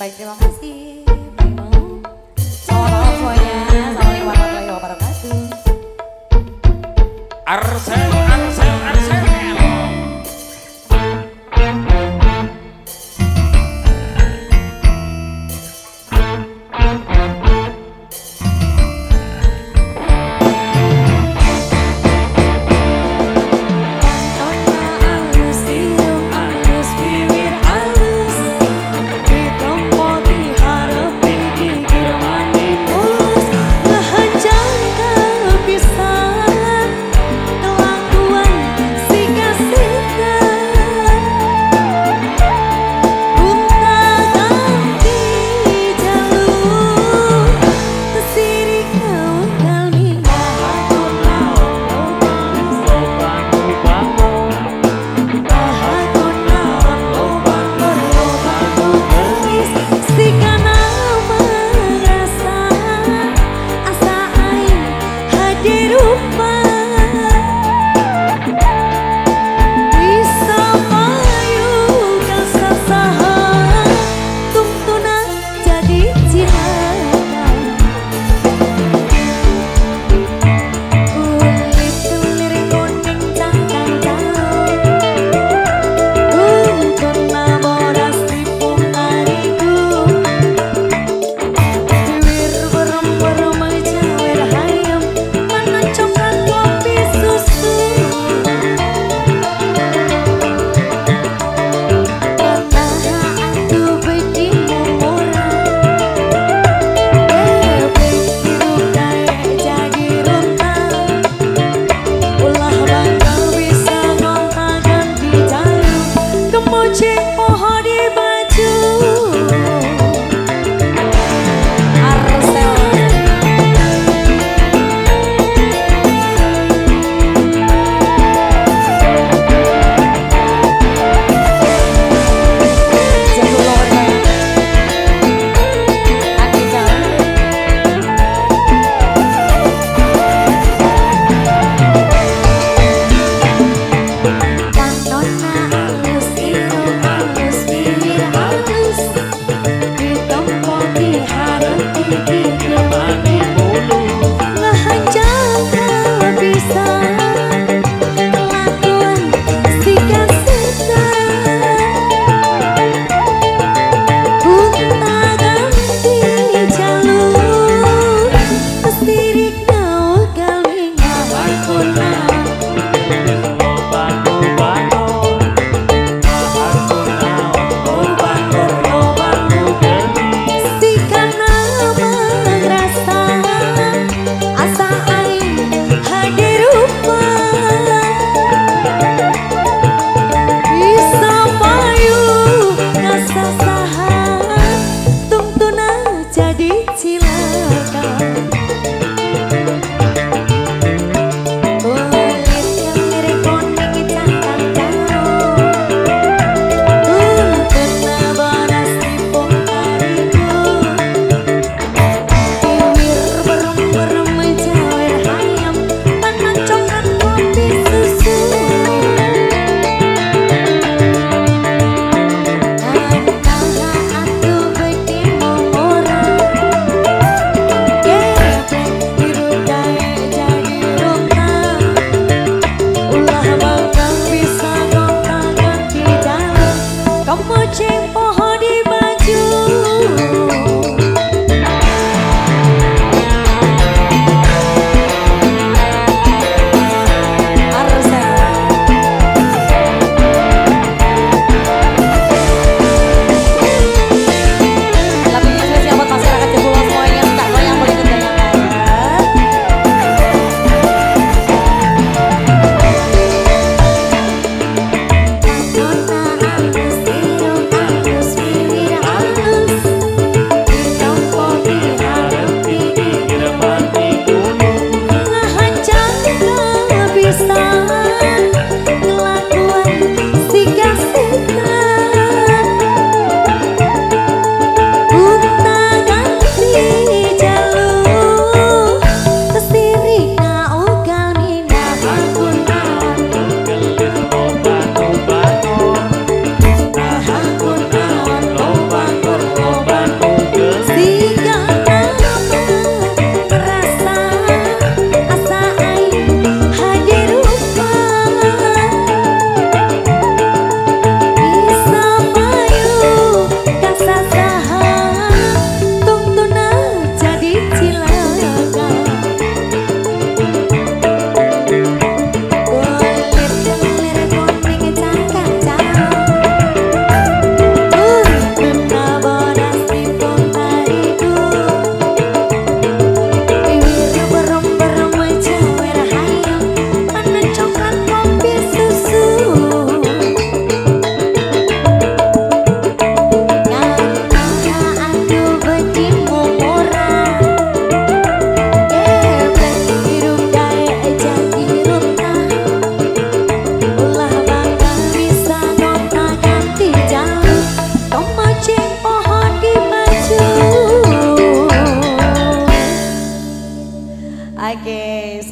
Baik, terima kasih. Selamat semuanya. Assalamualaikum warahmatullahi wabarakatuh. Arsel, Thank you.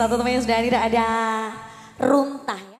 Satu teman yang sudah hadir ada Runtang.